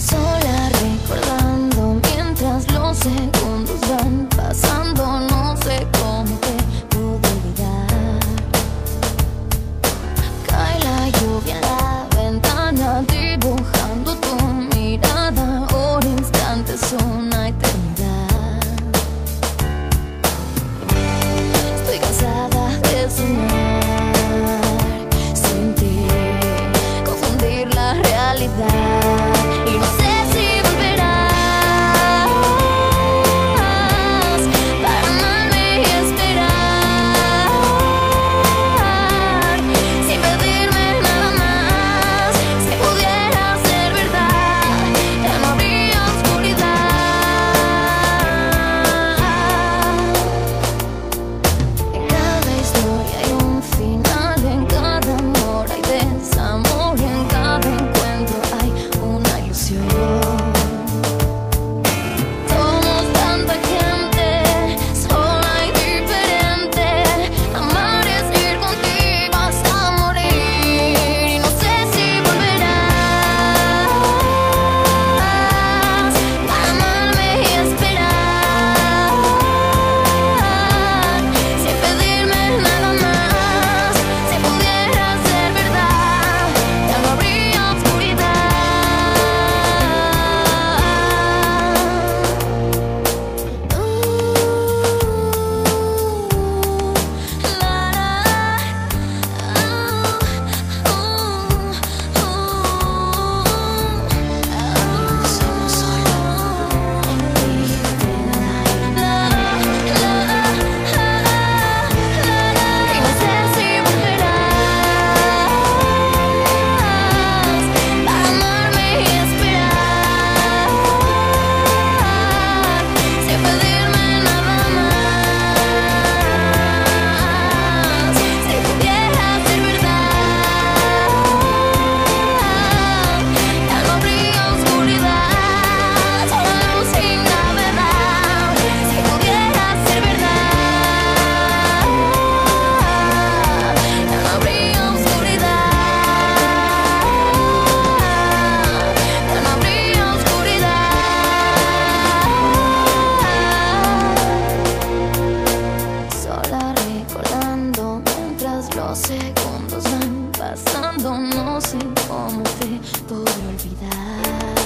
So pensando, no sé cómo te podré olvidar.